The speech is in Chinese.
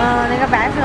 嗯那个白色